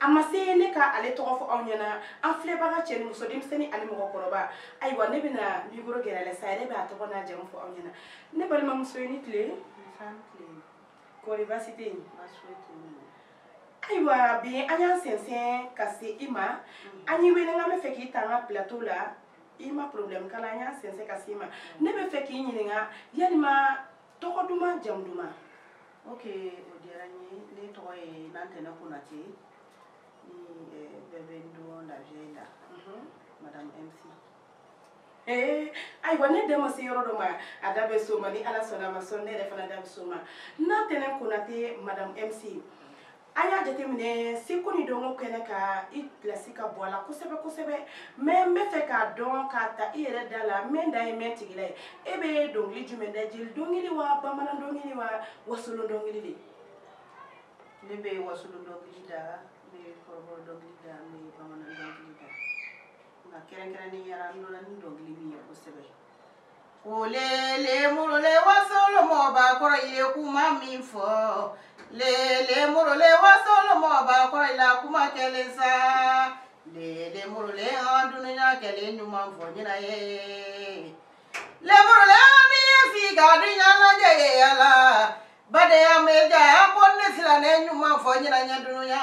a ma se ye ne ka ale tɔgɔ fɔ aw ɲɛna an filɛbaga cɛ ni muso denmisɛnnin ani mɔgɔkɔrɔba ayiwa ne bɛna mikoro gɛrɛ la sa yɛrɛ b'a tɔgɔ n'a jamu fɔ aw ɲɛna ne balimamuso ye ni tile kɔri baasi tɛ yen ayiwa bi an y'an sɛnsɛn ka se i ma an y'i wele n ka bɛ fɛ k'i ta an ka plateau la i ma problème k'a la an y'an sɛnsɛn ka se i ma ne bɛ fɛ k'i ɲininka yalima tɔgɔ duman jamu duman Ok, o diyara n ye ne tɔgɔ ye Nantɛnɛ Konate ni bɛɛ bɛ n dɔn la vieille la madame MC. Ee ayiwa ne da ma se yɔrɔ dɔ ma a da bɛ so ma ni Ala sɔnna a ma sɔn ne yɛrɛ fana da bɛ so ma Nantɛnɛ Konate madame MC. an y'a jateminɛ seko ni dɔnko kɛnɛ ka i pilasi ka bɔ a la kosɛbɛ kosɛbɛ mɛ n bɛ fɛ k'a dɔn k'a ta i yɛrɛ da la mɛ da ye mɛ tigila ye e bɛ dɔnkili jumɛn da jeli dɔnkili wa bamanan dɔnkili wa wasolon dɔnkili de ne bɛ wasolon dɔnkili da n bɛ kɔrɔbɔ dɔnkili da n bɛ bamanan dɔnkili da nka kɛrɛnkɛrɛnnenya la n dɔnna ni dɔnkili min ye kosɛbɛ Kolenmurule wasoba kɔrɔ ye kuma min fɔ lenmurule wasoba kɔrɔ la kuma kelen sa lenmurule dunya kelen ɲuman fɔ jira ye lamɔrɔ min ka dunanjɛ ye a la ba bɛ ja ko ne siran ne ɲuman fɔ jira dunya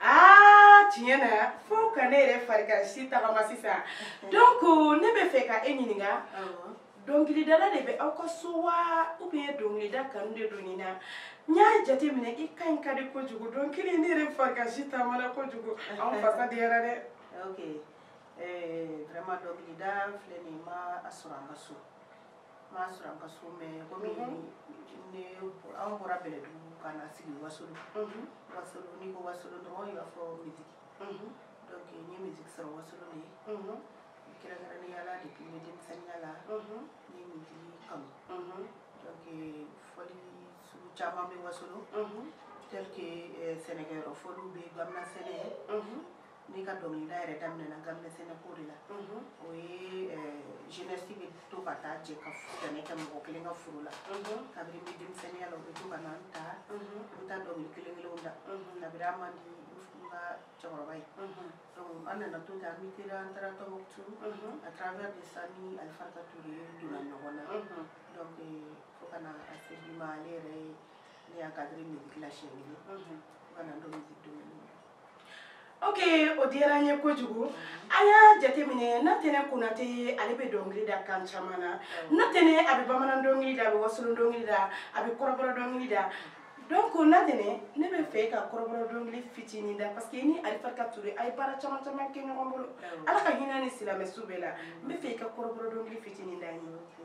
aa tiɲɛ na fo ka ne yɛrɛ farikari si tagama sisan donc ne bɛ fɛ ka e ɲininka dɔnkilidala de bɛ aw ka so wa ou bien dɔnkilida kanu de don nin na n y'a jateminɛ i ka ɲi ka di kojugu dɔnkili ne yɛrɛ farikari si tagamana kojugu anw fasa diyara dɛ ok eh, vraiment dɔnkilida filɛ nin ma a sɔrɔ an ka so M'a sɔrɔ an ka so mais komi ne an bɔra Bɛlɛdugu ka na sigi Wasolo Wasolo n'i ko Wasolo dɔrɔn i b'a fɔ musique donc n ye musique sɔrɔ Wasolo de kɛrɛnkɛrɛnnenya la depuis n bɛ denmisɛnninya la n ye musique kanu donc fɔli sugu caman bɛ Wasolo tel que sɛnɛkɛyɔrɔ fɔliw bɛ yen bamana sɛnɛ Ne ka dɔnkilida yɛrɛ daminɛna gamɛ sɛnɛko de la o ye jsi bɛ to ka taa jɛ ka tɛmɛ kɛ mɔgɔ kelen ka furu la kabini bɛ denmisɛnninya la u bɛ to ka nan ta u taa dɔnkili kelen kelen da labɛn man ka cɛkɔrɔba ye an nana to ta an teri an taara tɔntu a taara bɛ sa ni alifa ka tu ye donna ɲɔgɔn na fo ka se ma ale yɛrɛ ye ne y'a ka mi kilasi kelen ka don ok o diyara an ye kojugu a y'a jateminɛ natɛnɛ konate ye ale bɛ dɔnkili da kan caman na natɛnɛ a bɛ bamanan dɔnkili da a bɛ wasolon dɔnkili da a bɛ kɔrɔbɔrɔ dɔnkili da donc natɛnɛ ne bɛ fɛ ka kɔrɔbɔrɔ dɔnkili fitinin da parce que ni alifarika ture a ye baara caman caman kɛ ɲɔgɔn bolo ala ka hinɛ ni silamɛsu bɛɛ la n bɛ fɛ i ka kɔrɔbɔrɔ dɔnkili fitinin da n ye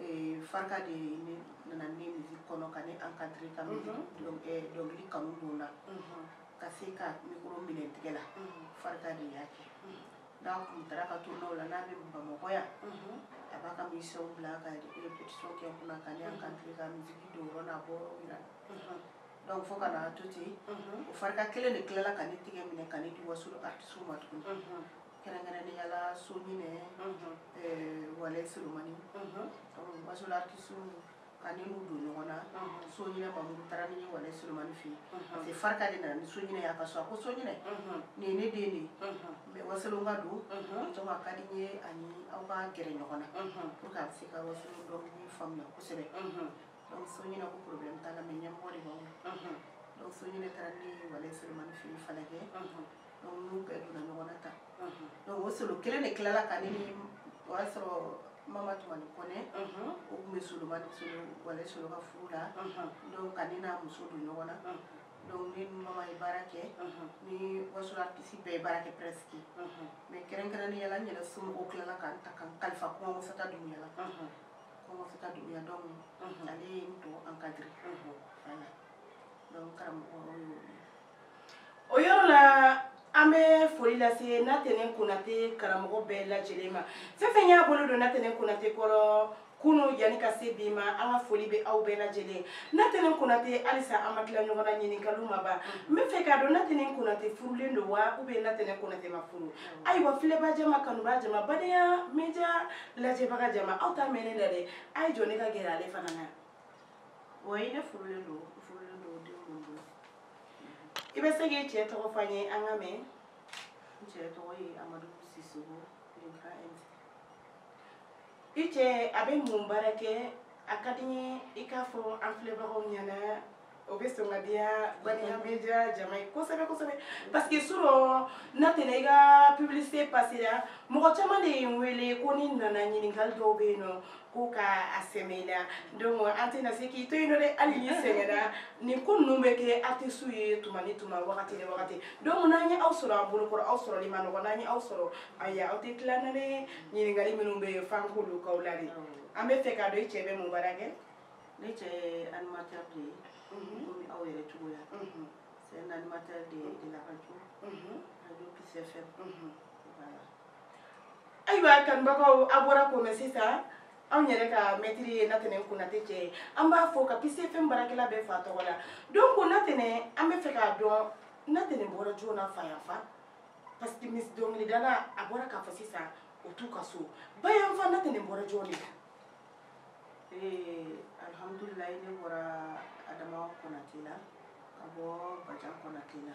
eh, farika de ne nana ne musique kɔnɔ ka ne encadrer ka musique mhm. donc eh, dɔnkili kanu don na mhm. ka se ka micro minɛ tigɛ la mhm. farika de y'a kɛ n'a kun taara ka tournaw la n'a bɛ bamakɔ yan a b'a ka misiyɔn bila ka répétition kɛ kunna ka ne encadrer ka musique don yɔrɔ n'a bɔ yɔrɔ yira donc fo ka na to ten o farika kelen de tilala ka ne tigɛ minɛ ka ne di wasolo artisiw ma tuguni kɛrɛnkɛrɛnneyala so ɲinɛ wale solomani masola kisu ani n'u don ɲɔgɔn na so ɲinɛ mamudu taara ni wale solomani fɛ yen parce que farika de nana ni so ɲinɛ y'a ka so a ko so ɲinɛ nin ye ne den de ye mɛ wasolon ka don donc a ka di n ye ani aw ka gɛrɛ ɲɔgɔn na pour que a bɛ se ka wasolon dɔnkili faamuya kosɛbɛ donc so ɲinɛ ko problème t'a la mɛ ɲɛmɔgɔ de b'aw la donc so ɲinɛ taara ni wale solomani fɛ yen falakɛ n'u bɛɛ donna ɲɔgɔn na tan donc o solo kelen de tilala ka ne ni o y'a sɔrɔ mama tumani kɔnɛ o tun bɛ soloma ni solo wale solo ka furu la donc ka ne n'a muso don ɲɔgɔn na donc ne ni mama ye baara kɛ ni waso artisi bɛɛ ye baara kɛ presque mais kɛrɛnkɛrɛnnenya la n yɛrɛ somɔgɔw tilala ka n ta ka n kalifa kɔngɔmusata dumuya la kɔngɔmusata dumuya donc ale ye n tɔ encadre voilà donc karamɔgɔ y'o ye o yɔrɔ la an bɛ foli lase natɛnɛ konate karamɔgɔ bɛɛ lajɛlen ma fɛn fɛn y'a bolo don natɛnɛ konate kɔrɔ kunu yanni ka se bi ma an ka foli bɛ aw bɛɛ lajɛlen na tɛnɛn konatɛ halisa an ma tila ɲɔgɔn na ɲininkakali ma ban n bɛ fɛ k'a dɔn na tɛnɛn konatɛ furulen don wa u bɛ na tɛnɛn konatɛ ma furu ayiwa filɛba jama kanubaa jama badenya meja lajɛbaga jama aw ta mɛn ne la dɛ a ye jɔ ne ka gɛrɛ ale fana na wa i ne furulen don furulen don den mun bolo i bɛ se k'i cɛ tɔgɔ fɔ an ye an ka mɛn n cɛ tɔgɔ ye amadu sisogo lenka nt i cɛ a bɛ mun baara kɛ a ka di n ye i k'a fɔ an filɛbagaw ɲɛna o bɛ sɔn ka diya baniya bɛ diya jama ye kosɛbɛ kosɛbɛ parce que surɔ n'a tɛna i ka publicité passera mɔgɔ caman de ye n wele ko ni nana ɲininkali dɔw bɛ yen nɔ k'u ka a sɛmɛ i la donc an tɛna se k'i to yen nɔ dɛ hali n'i sɛgɛnna nin ko ninnu bɛ kɛ artisiw ye tuma ni tuma wagati ni wagati donc n'an ye aw sɔrɔ an bolokɔrɔ aw sɔrɔli ma nɔgɔ n'an ye aw sɔrɔ ayi aw tɛ tila na dɛ ɲininkali minnu bɛ yen f'an k'olu k'aw la de an bɛ fɛ k'a dɔn i cɛ bɛ mun baara kɛ ne cɛ ye animateur de ye komi aw yɛrɛ cogo la c'est un animateur de de la radio radio Kiss FM voilà ayiwa kanubagaw a bɔra ko mɛn sisan anw yɛrɛ ka mɛtiri ye natɛnɛ konatɛ cɛ ye an b'a fɔ ka pise fɛn baarakɛla bɛɛ fa tɔgɔ la don ko natɛnɛ an bɛ fɛ k'a dɔn natɛnɛ bɔra cogo na fayanfa parce que mis dɔnkilidala a bɔra k'a fɔ sisan o t'u ka so bayanfa natɛnɛ bɔra cogo de la alhamdulilayi ne bɔra adama konate la ka bɔ bajan konate la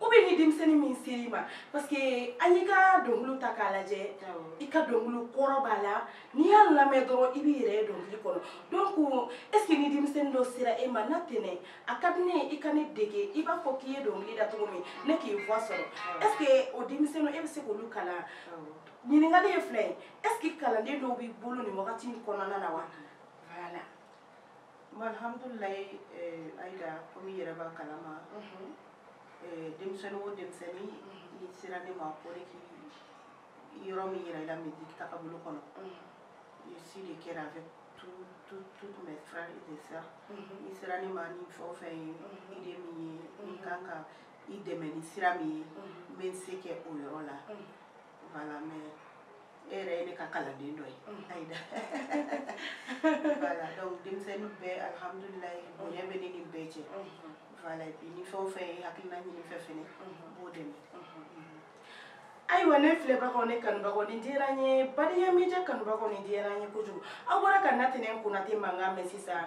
u bɛ ni denmisɛnnin min seri ma parce que an y'i ka dɔnkiliw ta k'a lajɛ i ka dɔnkili kɔrɔ b'a la n'i y'a lamɛn dɔrɔn i b'i yɛrɛ ye dɔnkili kɔnɔ donc est ce que ni denmisɛnnin dɔ sera e ma n'a tɛnɛ a ka di ne ye i ka ne dege i b'a fɔ k'i ye dɔnkili da cogo min ne k'i voix sɔrɔ est ce que o denmisɛnninw e bɛ se k'olu kalan ɲininkali ye filɛ ye est ce que kalanden dɔw b'i bolo nin wagati in kɔnɔna na wa voilà Alihamdulilalayi ayiwa ko n yɛrɛba kalama denmisɛnnin o denmisɛnnin ni sira ne ma ko yɔrɔ min yɛrɛ la min ta bolo kɔnɔ i si de kɛra fɛ tun bɛ sira de sira ni sira ne ma ni fɔ fɛn ye i de min ye i kan ka i dɛmɛ ni sira min ye n bɛ se kɛ o yɔrɔ la voilà mais e yɛrɛ ye ne ka kalanden dɔ ye ayida voilà donc denmisɛnnin bɛɛ alhamdulilayi bonya bɛ ne ni bɛɛ cɛ voilà et puis ni fɛn o fɛn ye hakilina ɲini fɛ fɛnɛ b'o dɛmɛ ayiwa ne filɛbagaw ne kanubagaw ni diyara n ye baliya media kanubagaw ni diyara n ye kojugu aw bɔra ka natɛnɛ konate mankan mɛn sisan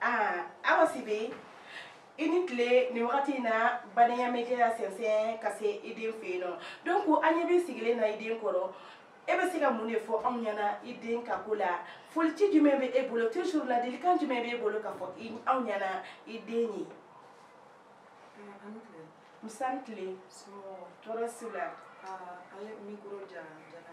aa awa sibe i ni tile nin wagati in na badenya mɛjɛ ya sɛnsɛn ka se i den fɛ yen nɔ donc an ɲɛ bɛ sigilen na i den kɔrɔ e bɛ se ka mun de fɔ anw ɲɛna i den ka ko la folici jumɛn bɛ e bolo toujours ladilikan jumɛn bɛ e bolo ka fɔ anw ɲɛna i den ye musan tile tɔɔrɔ si la ale mikoro jara jara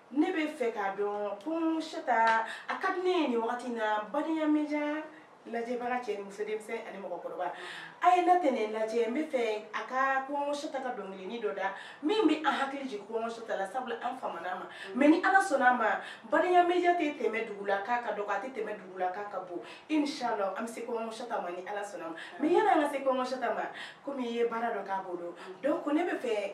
ne bɛ fɛ k'a dɔn ko seta a ka di ne ye nin wagati na badenya meja lajɛbaga cɛ ni muso denmisɛn ani mɔgɔkɔrɔba a ye na tɛnɛ lajɛ n bɛ fɛ a ka kɔngɔ seta ka dɔnkilini dɔ da min bɛ an hakili jigin kɔngɔ seta la sabula an faman'a ma mɛ ni ala sɔnna a ma badenya meja tɛ tɛmɛ dugu la k'a ka dɔgɔ a tɛ tɛmɛ dugu la k'a ka bon inshallah an bɛ se kɔngɔ seta ma ni ala sɔnna a ma mɛ yan'an ka se kɔngɔ seta ma komi i ye baara dɔ k'a bolo donc ne bɛ fɛ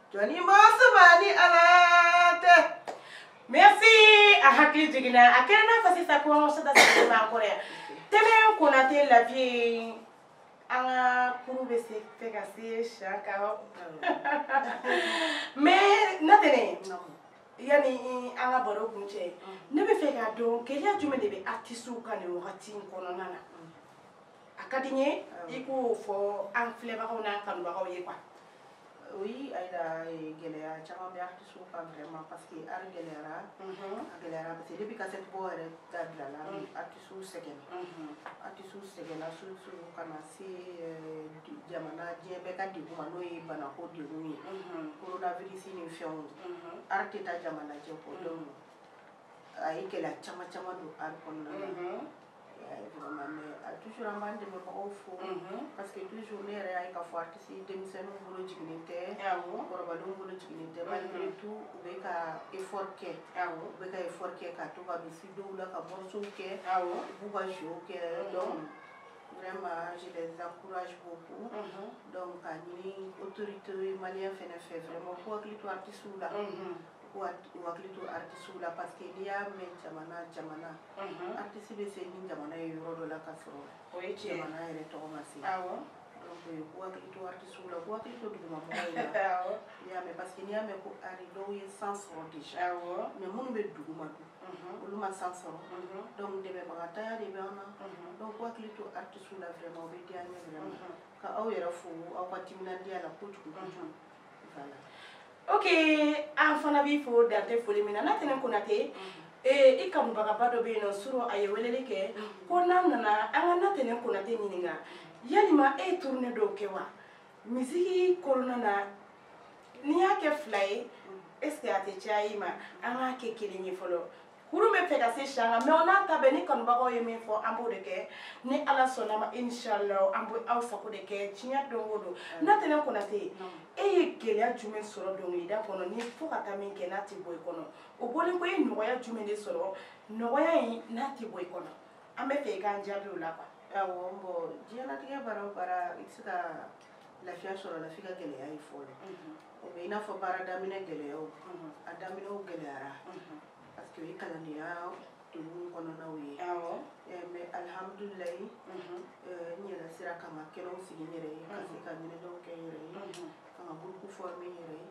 jɔni bɔ saba ni ala tɛ merci a hakili jiginna a kɛra n'a fɔ sisan ko sata sɛgɛn b'a kɔrɔ yan tɛmɛ konate lafiye an ka kuru bɛ se fɛ ka se siɲɛ kan mɛ n'a tɛ ne yanni an ka baro kun cɛ ne bɛ fɛ k'a dɔn gɛlɛya jumɛn de bɛ artisiw kan nin wagati in kɔnɔna na a ka di n ye i k'o fɔ an filɛbagaw n'an kanubagaw ye kuwa oui ayida gɛlɛya caman bɛ artiste ka vraiment parce que ari gɛlɛyara a gɛlɛyara parce que depuis cassette bɔ yɛrɛ da bila la artiste sɛgɛn artiste sɛgɛnna surtout ka na se jamana diɲɛ bɛɛ ka degun ma n'o ye banako degun ye coronavirus ni fɛnw ari tɛ taa jamana jɛ kɔ donc a ye gɛlɛya caman caman don ari kɔnɔna na a toujours an b'an dɛmɛbagaw fo parce que toujours ne yɛrɛ y'a ye k'a fɔ artiste denmisɛnninw bolo jiginnen tɛ kɔrɔbalenw bolo jiginnen tɛ malgré tout u bɛ ka effort kɛ u bɛ ka effort kɛ ka to ka don studio la ka morceau kɛ u b'u ka jeu kɛ donc vraiment je les encourage beaucoup donc ka ɲini autorité malien fɛnɛ fɛ vraiment ko hakili to artiste la ko hakili to artiste la parce que n'i y'a mɛn jamana jamana an tɛ se bɛ se ni jamana ye yɔrɔ dɔ la ka sɔrɔ o ye cɛ jamana yɛrɛ tɔgɔ ma se awɔ donc u ye ko hakili to artiste la ko hakili to duguma mɔgɔw la awɔ n'i y'a mɛn parce que n'i y'a mɛn ko ari dɔw ye san sɔrɔ déjà awɔ mais minnu bɛ duguma dun olu ma san sɔrɔ donc dɛmɛbagatanya de bɛ an na donc ko hakili to artiste la vraiment o bɛ diya n ye vraiment ka aw yɛrɛ fo aw ka timinandiya la kojugu kojugu ok an fana b'i fo dante foli min na n'a tɛnɛ konate i kanubagaba dɔ bɛ yen nɔ suru a ye weleli kɛ ko n'an nana an ka na tɛnɛ konate ɲininka yalima e ye turune dɔw kɛ wa misiki kɔnɔna na n'i y'a kɛ fila ye est ce que a tɛ caya i ma an k'a kɛ kelen ye fɔlɔ kuru bɛ fɛ ka se si an kan mɛ o n'a ta bɛɛ ni kanubagaw ye min fɔ an b'o de kɛ ni ala sɔnna ma inshallah an bɛ aw sago de kɛ diɲɛ don o don n'a tɛ ne konate e ye gɛlɛya jumɛn sɔrɔ dɔnkilida kɔnɔ ni fo ka taa min kɛ n'a tɛ bɔ i kɔnɔ o bɔlen ko e ye nɔgɔya jumɛn de sɔrɔ nɔgɔya in n'a tɛ bɔ i kɔnɔ an bɛ fɛ i k'an jaabi o la kuwa awɔ bɔn diɲɛlatigɛ baara o baara i tɛ se ka lafiya sɔrɔla f'i ka gɛlɛya ye fɔlɔ o bɛ i n'a fɔ baara daminɛ gɛlɛyaw a daminɛw gɛlɛyara parce que o ye kalandenya tolun kɔnɔnaw ye mɛ alihamudulilayi n yɛrɛ sera ka n ka kɛnɛw sigi n yɛrɛ ye ka se ka ɲɛnɛdɔw kɛ n yɛrɛ ye ka n ka gurupu fɔrime n yɛrɛ ye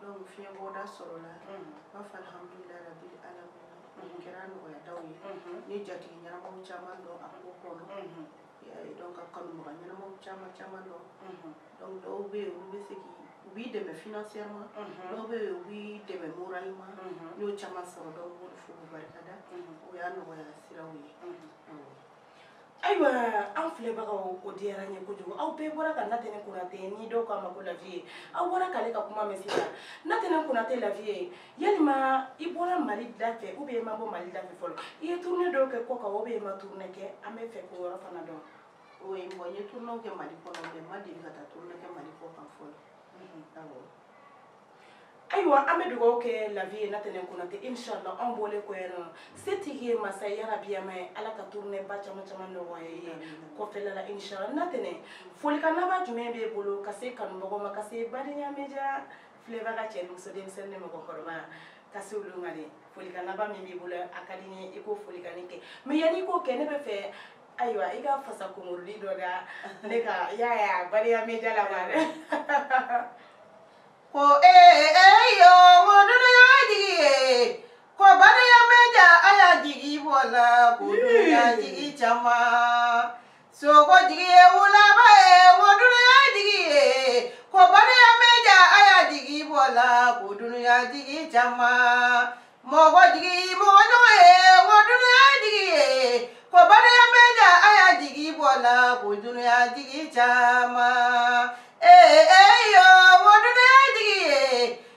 donc fiɲɛ bɔda sɔrɔla n b'a fɔ alihamudulilayi rabi alamina o kɛra nɔgɔyadaw ye n ye jatigi ɲɛnamaw caman dɔn a ko kɔnɔ ka kanubaga ɲɛnamaw caman caman dɔn donc dɔw bɛ yen olu bɛ se k'i u b'i dɛmɛ financièrement dɔw bɛ yen u b'i dɛmɛ moralement n y'o caman sɔrɔ dɔw b'o fo k'u barikada o y'a nɔgɔya siraw ye ayiwa an filɛbagaw o diyara n ye kojugu aw bɛɛ bɔra ka natɛnɛ konate ni dɔw k'a ma ko lafiye aw bɔra k'ale ka kuma mɛn sisan natɛnɛ konate lafiye yalima i bɔra mali da fɛ u bɛ i ma bɔ mali da fɛ fɔlɔ i ye turune dɔw kɛ kɔ kan o bɛ i ma turune kɛ an bɛ fɛ k'o yɔrɔ fana dɔn o ye mɔgɔ n ye turunew kɛ mali kɔnɔ mɛ ma deli ka taa turune kɛ mali kɔ kan fɔlɔ awɔ ayiwa an bɛ dugawu kɛ lavi ye na tɛnɛ kɔnɔ tɛ inshallah an bɔlen kɔ yɛrɛ nɔ se tigi ye masa yarabiyama ye ala ka turune ba caman caman nɔgɔya ye kɔfɛla la inshallah na tɛnɛ folikan laban jumɛn b'e bolo ka se kanubagaw ma ka se badenya media filɛbaga cɛ ni muso denmisɛnnin ni mɔgɔkɔrɔba ka se olu ma dɛ folikan laban min b'i bolo a ka di n ye i k'o folikanni kɛ mɛ yanni i k'o kɛ ne bɛ fɛ ayiwa i ka fasa kongoroli dɔ da ne ka y'a ye a baliya mɛ da la ma dɛ ko ee ee yo ko dunuya jigi ye ko baliya mɛ ja a y'a jigi bɔ la ko dunuya jigi caman sogojigi ye wulaba ye woduniya jigi ye ko baliya meja a y'a jigi bɔ la ko duniya jigi caman mɔgɔ jigi mɔgɔ ɲɔgɔn ye woduniya jigi ye ko baliya meja a y'a jigi bɔ la ko duniya jigi caman ee ee yo woduniya jigi ye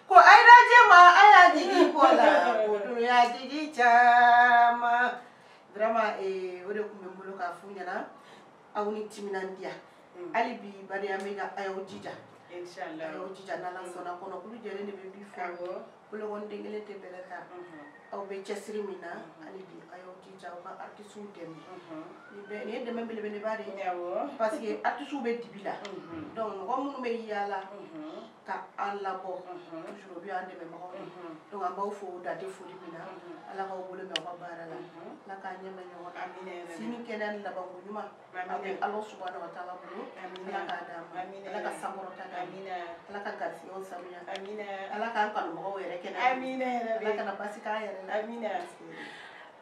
ko ayidajɛ ma a y'a jigi bɔ la ko duniya jigi caman vraiment eh, o de tun bɛ n bolo k'a f'u ɲɛna aw ni timinandiya mm. hali bi bari an bɛ ka a y'aw jija a y'aw jija n'ala mm. sɔnna kɔnɔkulu jɛlen de bɛ bi fɔ bolokɔniden kelen tɛ bɛlɛ ta mm-hmm. aw bɛ cɛsiri min na mm-hmm. hali bi a y'aw jija aw ka artisiw dɛmɛ mm-hmm. nin ye dɛmɛ belebeleba de ye parce que artisiw bɛ dibi la donc mɔgɔ minnu bɛ yaala ka an labɔ jurubi y'an dɛmɛbagaw ye donc an b'aw fo date foli min na ala k'aw bolo mɛn aw ka baara la ala k'an ɲɛmɛ ɲɔgɔn na sini kɛnɛya ni labanko ɲuman a bɛ ala subahana wa taala bolo ala k'a d'a ma ala ka sankɔrɔta d'a ma ala ka garisigɛw sanuya ala k'an kanubagaw yɛrɛ kɛnɛ ala kana basi k'an yɛrɛ la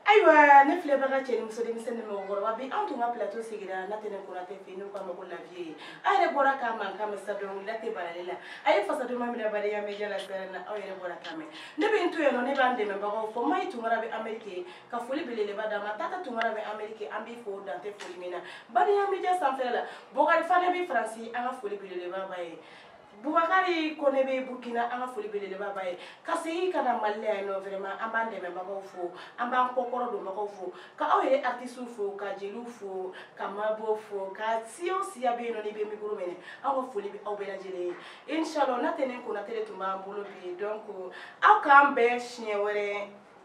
ayiwa ne filɛbaga cɛ ni muso denmisɛn ni mɔgɔkɔrɔba bi an tun ka plateau sigira na tɛnɛ konate fɛ yen n'u k'a ma ko laviye ye a yɛrɛ bɔra k'a man kan mɛ sa dɔnkilida tɛ barale la a ye fasadoma minɛ baleya media la sɛrɛ na aw yɛrɛ bɔra kan mɛn ne bɛ n to yen nɔ ne b'an dɛmɛbagaw fɔ mayi tunkara bɛ ameriki ye ka foli beleleba d'a ma tata tunkara bɛ ameriki an b'i fo dante foli min na baleya media sanfɛla la bɔkari fana bɛ faransi an ka foli beleleba ba ye bubakari ko ne bɛ burkina an ka foli belebelebaba ye ka segin ka na mali la yan nɔ vraiment an b'an dɛmɛbagaw fo an b'an kɔkɔrɔ donbagaw fo ka aw yɛrɛ artisiw fo ka jeliw fo ka mabo fo ka siya o siya bɛ yen nɔ n'i bɛ mikoro minɛ aw ka foli bɛ aw bɛɛ lajɛlen ye inshallah n'a tɛ ne konate de tun b'an bolo bi donc aw k'an bɛn siɲɛ wɛrɛ